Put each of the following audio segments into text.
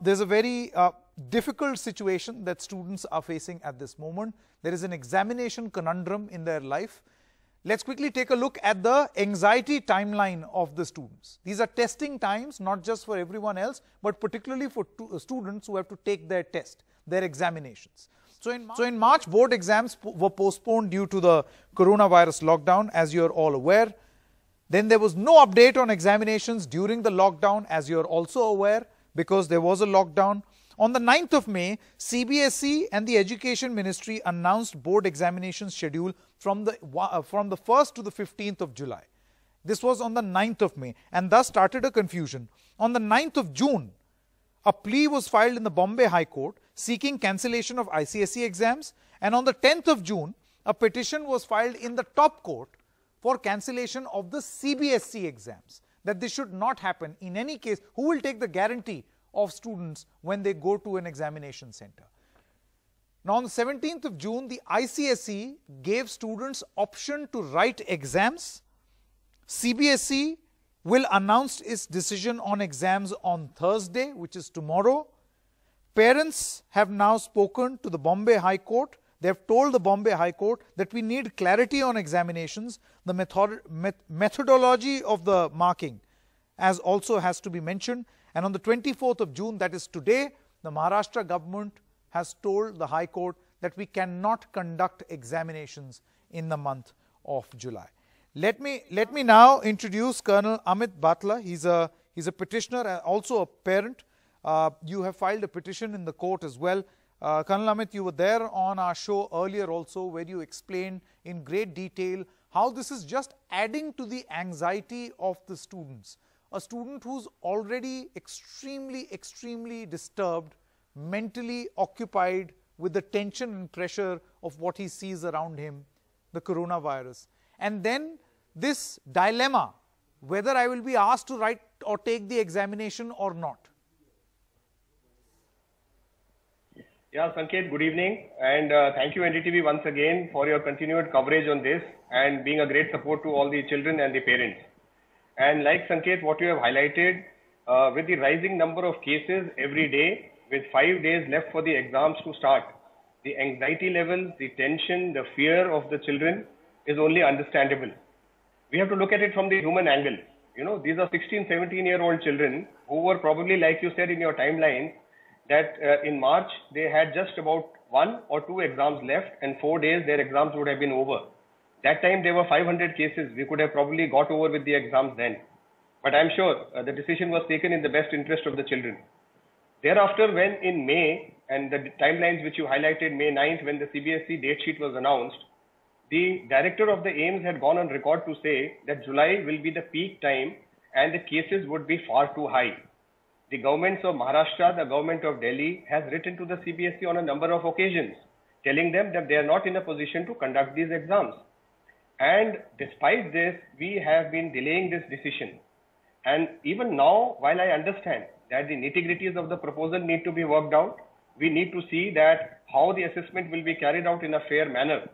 There's a very uh, difficult situation that students are facing at this moment. There is an examination conundrum in their life. Let's quickly take a look at the anxiety timeline of the students. These are testing times, not just for everyone else, but particularly for uh, students who have to take their test, their examinations. So in, so in March, board exams were postponed due to the coronavirus lockdown, as you're all aware. Then there was no update on examinations during the lockdown, as you're also aware because there was a lockdown. On the 9th of May, CBSE and the Education Ministry announced board examination schedule from the, uh, from the 1st to the 15th of July. This was on the 9th of May and thus started a confusion. On the 9th of June, a plea was filed in the Bombay High Court seeking cancellation of ICSE exams and on the 10th of June, a petition was filed in the top court for cancellation of the CBSE exams that this should not happen in any case. Who will take the guarantee of students when they go to an examination center? Now, on the 17th of June, the ICSE gave students option to write exams. CBSE will announce its decision on exams on Thursday, which is tomorrow. Parents have now spoken to the Bombay High Court they have told the Bombay High Court that we need clarity on examinations, the method, met, methodology of the marking as also has to be mentioned. And on the 24th of June, that is today, the Maharashtra government has told the High Court that we cannot conduct examinations in the month of July. Let me, let me now introduce Colonel Amit Batla. He's a, he's a petitioner, and also a parent. Uh, you have filed a petition in the court as well. Uh, Colonel Amit, you were there on our show earlier also where you explained in great detail how this is just adding to the anxiety of the students. A student who's already extremely, extremely disturbed, mentally occupied with the tension and pressure of what he sees around him, the coronavirus. And then this dilemma, whether I will be asked to write or take the examination or not. Yeah, Sanket, good evening. And uh, thank you, NDTV, once again for your continued coverage on this and being a great support to all the children and the parents. And like Sanket, what you have highlighted, uh, with the rising number of cases every day, with five days left for the exams to start, the anxiety levels, the tension, the fear of the children is only understandable. We have to look at it from the human angle. You know, these are 16, 17 year old children who were probably, like you said in your timeline, that uh, in March they had just about one or two exams left, and four days their exams would have been over. That time there were 500 cases. We could have probably got over with the exams then. But I'm sure uh, the decision was taken in the best interest of the children. Thereafter, when in May, and the timelines which you highlighted, May 9th, when the CBSE date sheet was announced, the director of the AIIMS had gone on record to say that July will be the peak time and the cases would be far too high the governments of Maharashtra, the government of Delhi has written to the CBSE on a number of occasions, telling them that they are not in a position to conduct these exams. And despite this, we have been delaying this decision. And even now, while I understand that the nitty-gritties of the proposal need to be worked out, we need to see that how the assessment will be carried out in a fair manner.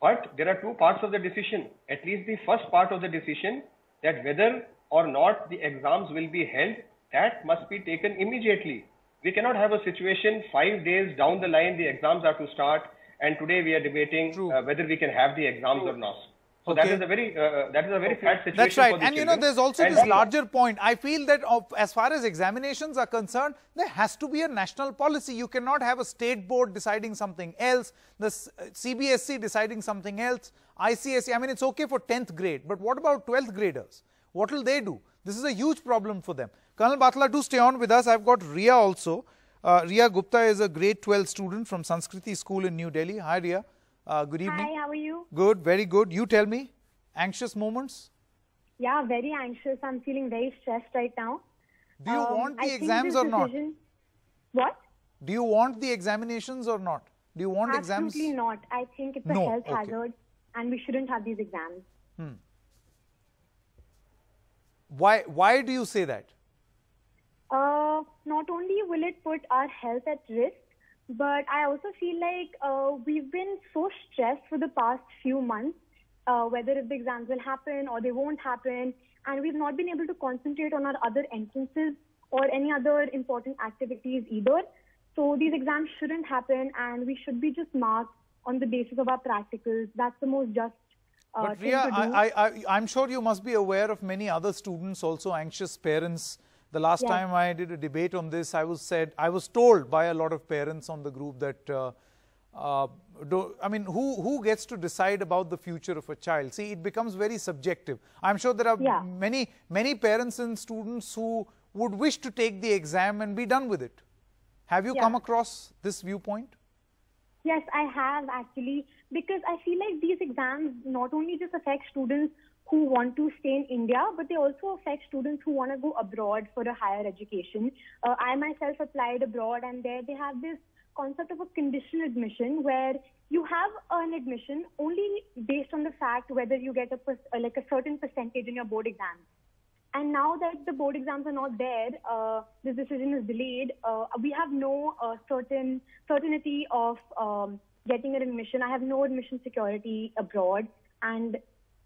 But there are two parts of the decision. At least the first part of the decision that whether or not the exams will be held that must be taken immediately. We cannot have a situation five days down the line, the exams are to start, and today we are debating uh, whether we can have the exams True. or not. So okay. that is a very uh, uh that is a very okay. situation. That's right. and children. you know, there's also and this larger point. I feel that of, as far as examinations are concerned, there has to be a national policy. You cannot have a state board deciding something else, the CBSE deciding something else, ICSE. I mean, it's okay for 10th grade, but what about 12th graders? What will they do? This is a huge problem for them. Colonel Batla, do stay on with us. I've got Ria also. Uh, Ria Gupta is a grade 12 student from Sanskriti School in New Delhi. Hi, Ria. Uh, good evening. Hi, how are you? Good, very good. You tell me, anxious moments? Yeah, very anxious. I'm feeling very stressed right now. Do you um, want the I exams or not? What? Do you want the examinations or not? Do you want Absolutely exams? Absolutely not. I think it's a no. health okay. hazard and we shouldn't have these exams. Hmm. Why, why do you say that? Uh, not only will it put our health at risk, but I also feel like uh, we've been so stressed for the past few months, uh, whether if the exams will happen or they won't happen, and we've not been able to concentrate on our other entrances or any other important activities either. So these exams shouldn't happen, and we should be just marked on the basis of our practicals. That's the most just uh, But thing Ria, to do. I, I, I, am sure you must be aware of many other students, also anxious parents. The last Yeah. time I did a debate on this, I was said, I was told by a lot of parents on the group that, uh, uh, do, I mean, who, who gets to decide about the future of a child? See, it becomes very subjective. I'm sure there are Yeah. many, many parents and students who would wish to take the exam and be done with it. Have you Yeah. come across this viewpoint? Yes, I have actually, because I feel like these exams not only just affect students who want to stay in India, but they also affect students who want to go abroad for a higher education. Uh, I myself applied abroad, and there they have this concept of a conditional admission where you have an admission only based on the fact whether you get a per- uh, like a certain percentage in your board exams. And now that the board exams are not there, uh, this decision is delayed. Uh, we have no uh, certain certainty of um, getting an admission. I have no admission security abroad, and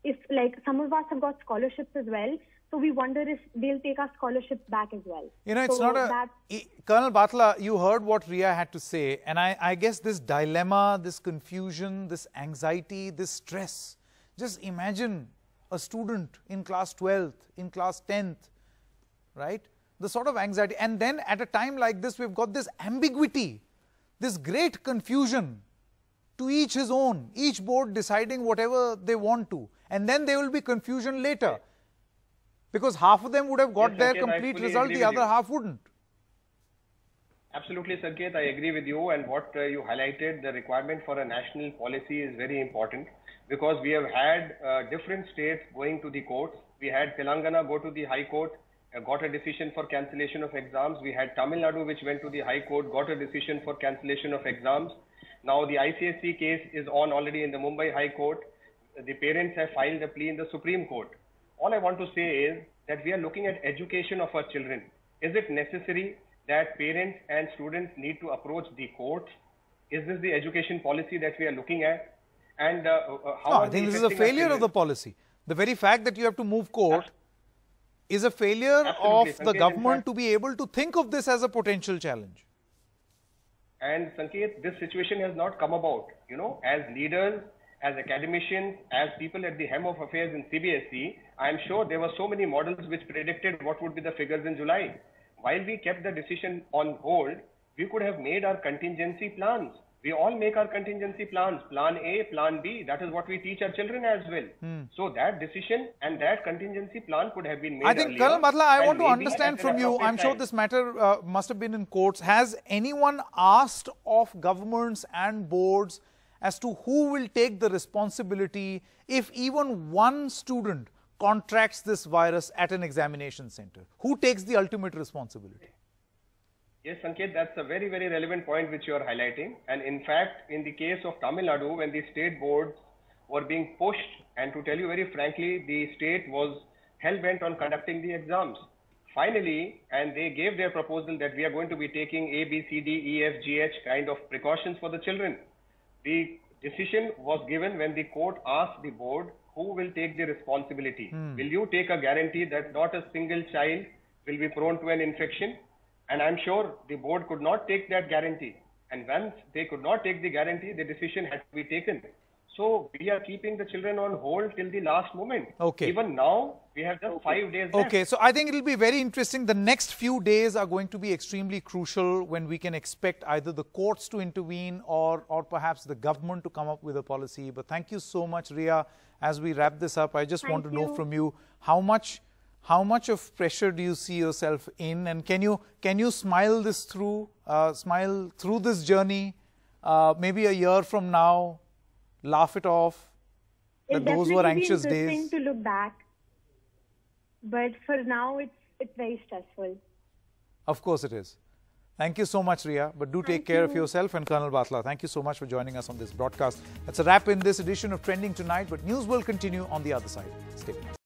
if like some of us have got scholarships as well, so we wonder if they'll take our scholarships back as well. You know, it's So not a. Colonel Batla, you heard what Ria had to say, and I, I guess this dilemma, this confusion, this anxiety, this stress. Just imagine a student in class 12th, in class 10th, right? The sort of anxiety. And then at a time like this, we've got this ambiguity, this great confusion to each his own, each board deciding whatever they want to. And then there will be confusion later. Because half of them would have got Yes, their Sanket, complete result, the other you. half wouldn't. Absolutely, Sanket. I agree with you. And what uh, you highlighted, the requirement for a national policy is very important because we have had uh, different states going to the courts. We had Telangana go to the High Court, uh, got a decision for cancellation of exams. We had Tamil Nadu, which went to the High Court, got a decision for cancellation of exams. Now the ICSE case is on already in the Mumbai High Court. The parents have filed a plea in the Supreme Court. All I want to say is that we are looking at education of our children. Is it necessary that parents and students need to approach the court? Is this the education policy that we are looking at? And uh, uh, how No, I think this is a failure of the policy. The very fact that you have to move court is a failure Absolutely, of the Sanket, in government fact- to be able to think of this as a potential challenge. And Sanket, this situation has not come about. You know, as leaders, as academicians, as people at the helm of affairs in CBSE, I am sure there were so many models which predicted what would be the figures in July. While we kept the decision on hold, we could have made our contingency plans. We all make our contingency plans, plan A, plan B. That is what we teach our children as well. So that decision and that contingency plan could have been made I think. Colonel Batla, I want to understand from you. I'm sure time. this matter uh, must have been in courts. Has anyone asked of governments and boards as to who will take the responsibility if even one student contracts this virus at an examination center? Who takes the ultimate responsibility? Yes, Sanket, that's a very, very relevant point which you are highlighting. And in fact, in the case of Tamil Nadu, when the state boards were being pushed, and to tell you very frankly, the state was hell bent on conducting the exams. Finally, and they gave their proposal that we are going to be taking A, B, C, D, E, F, G, H kind of precautions for the children. The decision was given when the court asked the board who will take the responsibility. Hmm. Will you take a guarantee that not a single child will be prone to an infection? And I'm sure the board could not take that guarantee. And once they could not take the guarantee, the decision had to be taken. So we are keeping the children on hold till the last moment. Okay. Even now, we have just five days left. Okay, so I think it'll be very interesting. The next few days are going to be extremely crucial when we can expect either the courts to intervene or, or perhaps the government to come up with a policy. But thank you so much, Ria. As we wrap this up, I just want to Thank know from you how much how much of pressure do you see yourself in, and can you can you smile this through, uh, smile through this journey, uh, maybe a year from now, laugh it off. That those were definitely be anxious interesting days. to look back, but for now, it's it's very stressful. Of course it is. Thank you so much, Ria. But do take Thank care of yourself and Colonel Batla. Thank you so much for joining us on this broadcast. That's a wrap in this edition of Trending Tonight, but news will continue on the other side. Stay tuned.